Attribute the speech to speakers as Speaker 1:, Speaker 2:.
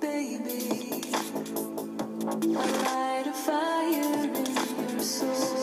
Speaker 1: baby. I light a fire in your soul,